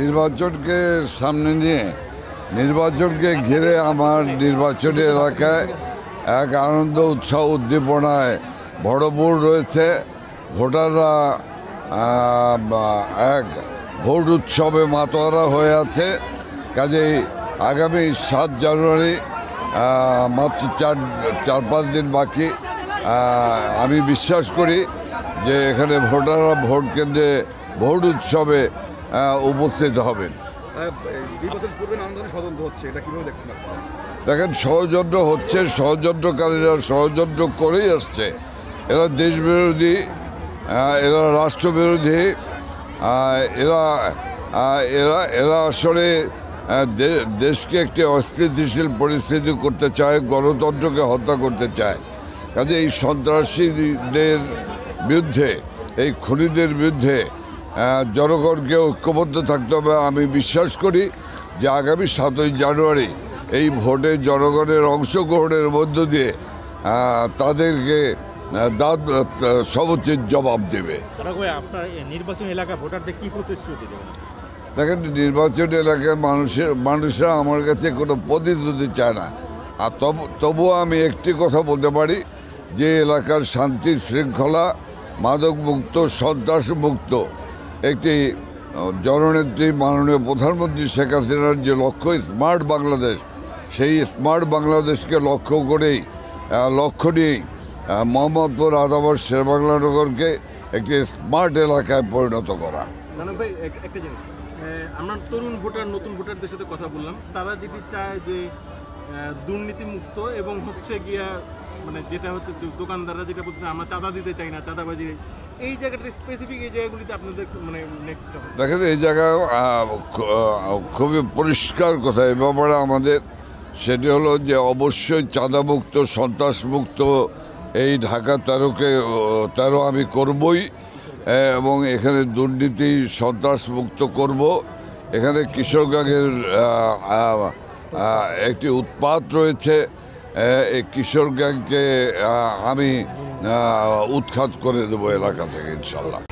নির্বাচনকে সামনে নিয়ে, নির্বাচনকে ঘিরে আমার নির্বাচনী এলাকায় এক আনন্দ, উৎসাহ, উদ্দীপনায় ভরপুর রয়েছে। ভোটাররা এক ভোট উৎসবে মাতোয়ারা হয়ে আছে। কাজেই আগামী সাত জানুয়ারি মাত্র চার চার পাঁচ দিন বাকি। আমি বিশ্বাস করি যে এখানে ভোটাররা ভোট কেন্দ্রে ভোট উৎসবে উপস্থিত হবেন। দেখেন ষড়যন্ত্র হচ্ছে ষড়যন্ত্রকারীরা ষড়যন্ত্র করেই আসছে। এরা দেশবিরোধী এরা রাষ্ট্রবিরোধী এরা এরা এরা আসলে দেশকে একটি অস্থিতিশীল পরিস্থিতি করতে চায় গণতন্ত্রকে হত্যা করতে চায়। কাজে এই সন্ত্রাসীদের বিরুদ্ধে এই খুনিদের বিরুদ্ধে জনগণকে ঐক্যবদ্ধ থাকতে হবে। আমি বিশ্বাস করি যে আগামী সাতই জানুয়ারি এই ভোটে জনগণের অংশগ্রহণের মধ্য দিয়ে তাদেরকে দাঁত সর্বোচ্চ জবাব দেবে। তারা কই আপনার এই নির্বাচন এলাকা ভোটারদের কি প্রতিশ্রুতি দেখেন নির্বাচন এলাকায় মানুষের মানুষরা আমার কাছে কোনো প্রতিশ্রুতি চায় না। আর তবু তবুও আমি একটি কথা বলতে পারি যে এলাকার শান্তি শৃঙ্খলা মাদকমুক্ত সন্ত্রাসমুক্ত একটি জননেত্রী মাননীয় প্রধানমন্ত্রী শেখ হাসিনার যে লক্ষ্য, স্মার্ট বাংলাদেশ, সেই স্মার্ট বাংলাদেশকে লক্ষ্য করেই লক্ষ্য নিয়েই মোহাম্মদপুর আদাবাদ শেরবাংলানগরকে একটি স্মার্ট এলাকায় পরিণত করা। আমরা তরুণ ভোটার, নতুন ভোটারদের সাথে কথা বললাম। তারা যেটি চায় যে দুর্নীতি মুক্ত এবং হচ্ছে গিয়া মানে যেটা হচ্ছে দোকানদাররা যেটা বলছে আমরা চাঁদা দিতে চাই না চাঁদাবাজি। এই জায়গাটাতে স্পেসিফিক এই জায়গাগুলিতে আপনাদের মানে দেখেন এই আহ, খুবই পরিষ্কার কথা। এ ব্যাপারে আমাদের সেটি হলো যে অবশ্যই চাঁদামুক্ত সন্ত্রাসমুক্ত এই ঢাকা তেরোকে তেরো আমি করবই এবং এখানে দুর্নীতি সন্ত্রাসমুক্ত করব। এখানে কিশোর একটি উৎপাত রয়েছে কিশোর গ্যাংকে আমি উৎখাত করে দেবো এলাকা থেকে ইনশাল্লাহ।